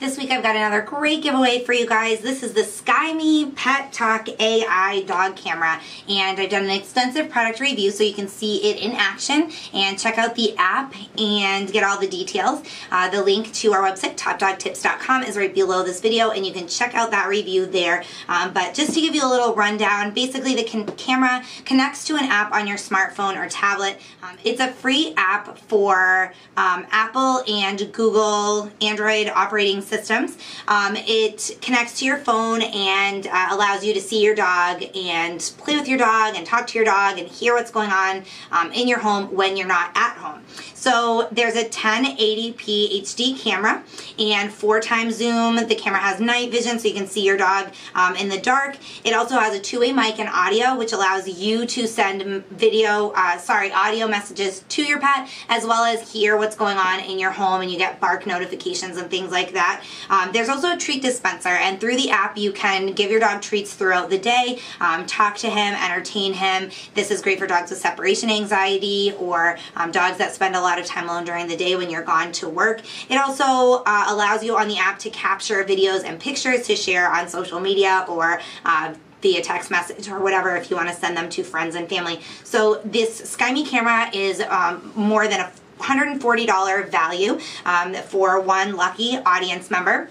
This week I've got another great giveaway for you guys. This is the SKYMEE Petalk AI dog camera and I've done an extensive product review so you can see it in action and check out the app and get all the details. Uh, the link to our website topdogtips.com is right below this video and you can check out that review there. Um, but just to give you a little rundown, basically the camera connects to an app on your smartphone or tablet. Um, it's a free app for um, Apple and Google Android operating systems. Um, it connects to your phone and uh, allows you to see your dog and play with your dog and talk to your dog and hear what's going on um, in your home when you're not at home. So there's a 1080p HD camera and four times zoom. The camera has night vision so you can see your dog um, in the dark. It also has a two-way mic and audio which allows you to send video, uh, sorry, audio messages to your pet as well as hear what's going on in your home and you get bark notifications and things like that. Um, there's also a treat dispenser and through the app you can give your dog treats throughout the day, um, talk to him, entertain him. This is great for dogs with separation anxiety or um, dogs that spend a lot of time alone during the day when you're gone to work. It also uh, allows you on the app to capture videos and pictures to share on social media or uh, via text message or whatever if you want to send them to friends and family. So this SKYMEE camera is um, more than a $140 value um, for one lucky audience member.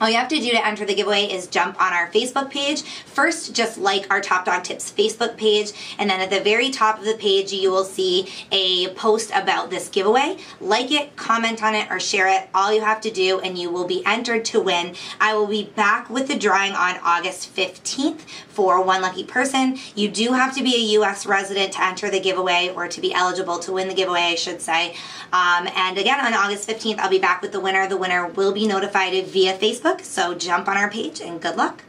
All you have to do to enter the giveaway is jump on our Facebook page. First, just like our Top Dog Tips Facebook page, and then at the very top of the page, you will see a post about this giveaway. Like it, comment on it, or share it. All you have to do, and you will be entered to win. I will be back with the drawing on August 15th for one lucky person. You do have to be a U.S. resident to enter the giveaway, or to be eligible to win the giveaway, I should say. Um, and again, on August 15th, I'll be back with the winner. The winner will be notified via Facebook So jump on our page and good luck.